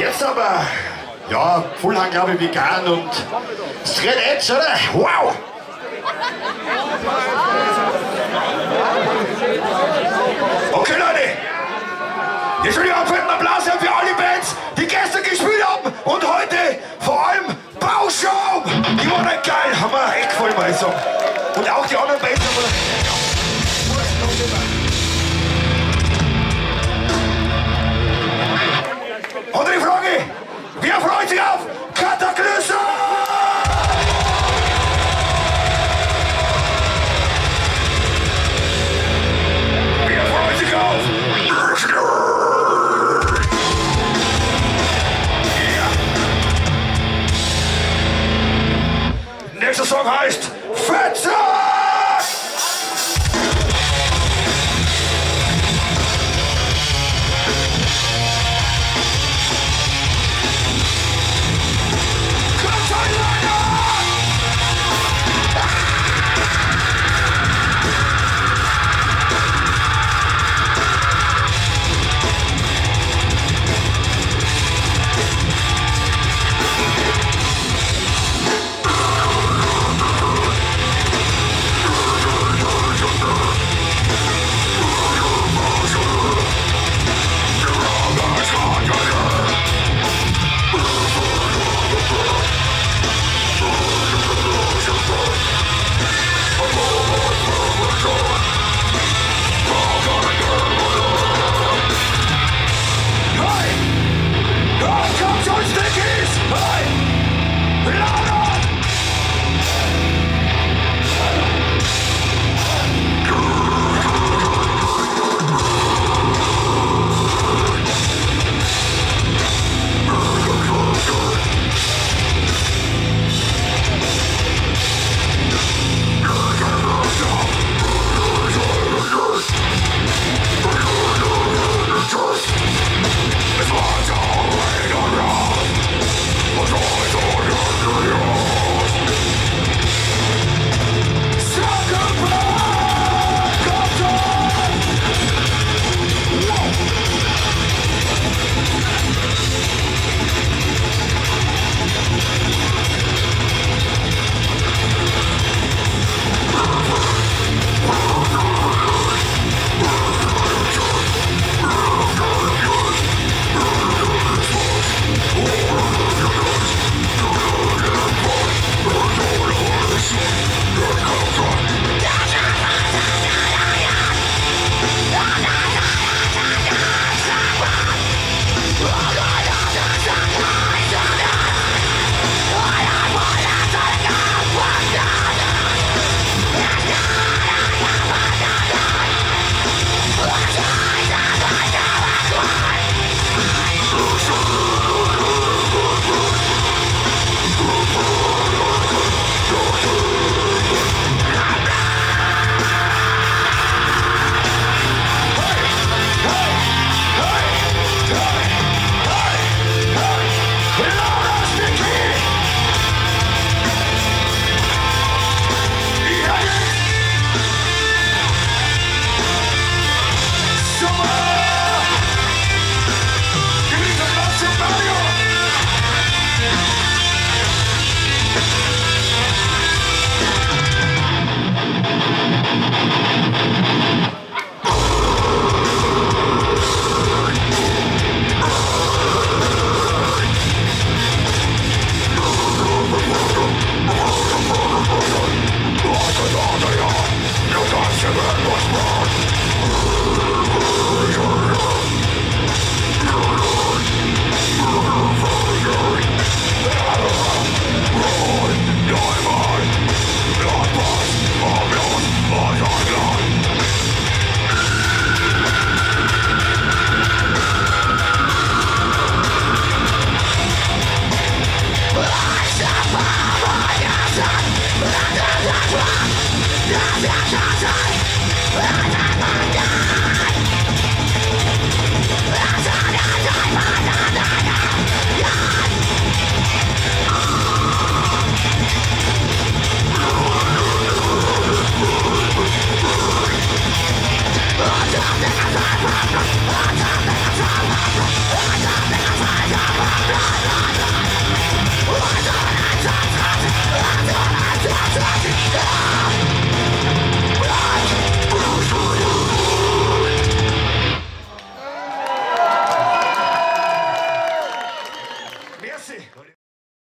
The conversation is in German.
Jetzt aber, ja, Fullhang glaube ich vegan und Straight Edge, oder? Wow! Okay Leute, jetzt will ich fetten Applaus haben für alle Bands, die gestern gespielt haben und heute vor allem Bauschaum. Die waren nicht geil, haben mir echt ich sagen. Und auch die anderen Bands haben. Ja, Song heißt Fetzer! i die